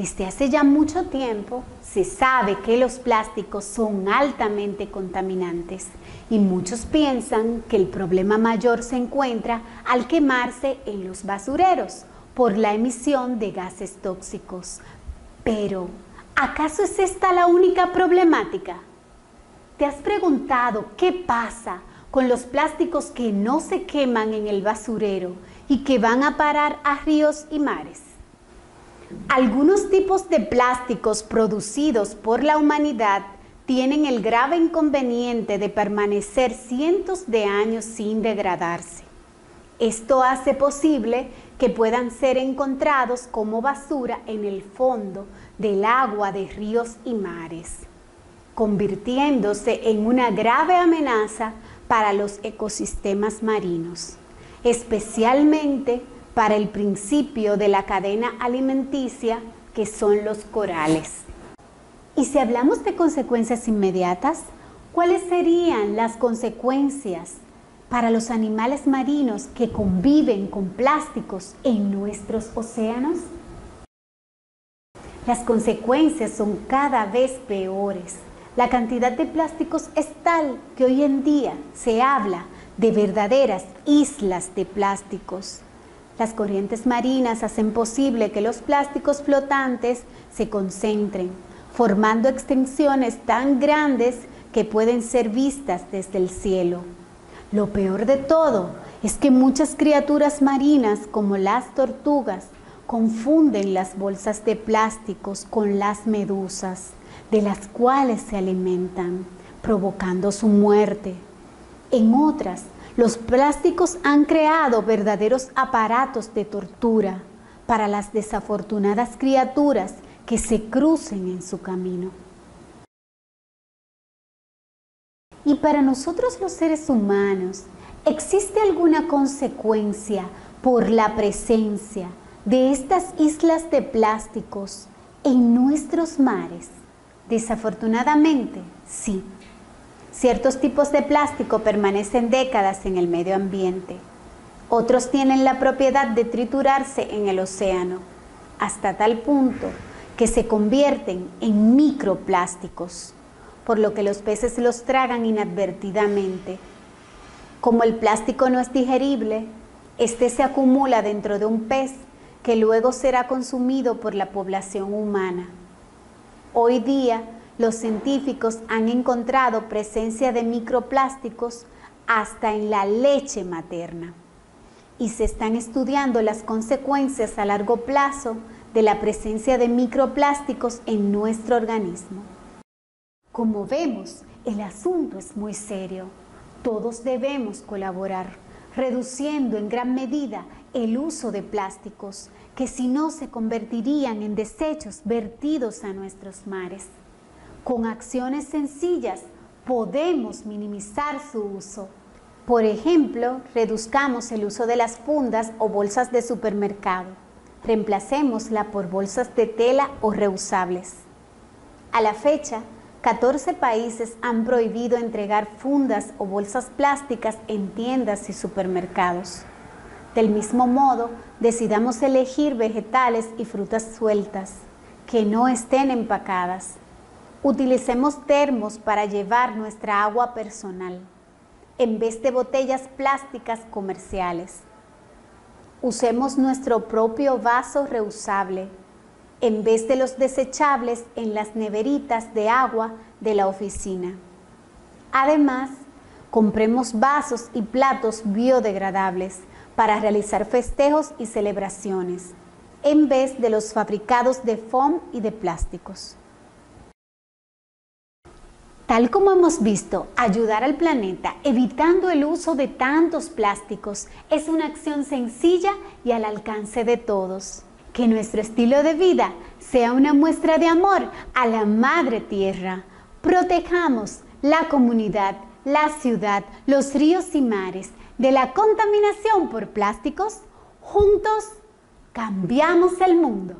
Desde hace ya mucho tiempo se sabe que los plásticos son altamente contaminantes y muchos piensan que el problema mayor se encuentra al quemarse en los basureros por la emisión de gases tóxicos. Pero, ¿acaso es esta la única problemática? ¿Te has preguntado qué pasa con los plásticos que no se queman en el basurero y que van a parar a ríos y mares? Algunos tipos de plásticos producidos por la humanidad tienen el grave inconveniente de permanecer cientos de años sin degradarse. Esto hace posible que puedan ser encontrados como basura en el fondo del agua de ríos y mares, convirtiéndose en una grave amenaza para los ecosistemas marinos, especialmente para el principio de la cadena alimenticia que son los corales. Y si hablamos de consecuencias inmediatas, ¿cuáles serían las consecuencias para los animales marinos que conviven con plásticos en nuestros océanos? Las consecuencias son cada vez peores. La cantidad de plásticos es tal que hoy en día se habla de verdaderas islas de plásticos. Las corrientes marinas hacen posible que los plásticos flotantes se concentren, formando extensiones tan grandes que pueden ser vistas desde el cielo. Lo peor de todo es que muchas criaturas marinas, como las tortugas, confunden las bolsas de plásticos con las medusas, de las cuales se alimentan, provocando su muerte. En otras, los plásticos han creado verdaderos aparatos de tortura para las desafortunadas criaturas que se crucen en su camino. Y para nosotros los seres humanos, ¿existe alguna consecuencia por la presencia de estas islas de plásticos en nuestros mares? Desafortunadamente, sí. Ciertos tipos de plástico permanecen décadas en el medio ambiente. Otros tienen la propiedad de triturarse en el océano, hasta tal punto que se convierten en microplásticos, por lo que los peces los tragan inadvertidamente. Como el plástico no es digerible, este se acumula dentro de un pez que luego será consumido por la población humana. Hoy día, los científicos han encontrado presencia de microplásticos hasta en la leche materna y se están estudiando las consecuencias a largo plazo de la presencia de microplásticos en nuestro organismo. Como vemos, el asunto es muy serio. Todos debemos colaborar, reduciendo en gran medida el uso de plásticos, que si no se convertirían en desechos vertidos a nuestros mares. Con acciones sencillas podemos minimizar su uso. Por ejemplo, reduzcamos el uso de las fundas o bolsas de supermercado. Reemplacémosla por bolsas de tela o reusables. A la fecha, 14 países han prohibido entregar fundas o bolsas plásticas en tiendas y supermercados. Del mismo modo, decidamos elegir vegetales y frutas sueltas, que no estén empacadas Utilicemos termos para llevar nuestra agua personal en vez de botellas plásticas comerciales. Usemos nuestro propio vaso reusable en vez de los desechables en las neveritas de agua de la oficina. Además, compremos vasos y platos biodegradables para realizar festejos y celebraciones, en vez de los fabricados de foam y de plásticos. Tal como hemos visto, ayudar al planeta evitando el uso de tantos plásticos es una acción sencilla y al alcance de todos. Que nuestro estilo de vida sea una muestra de amor a la Madre Tierra. Protejamos la comunidad, la ciudad, los ríos y mares de la contaminación por plásticos. Juntos cambiamos el mundo.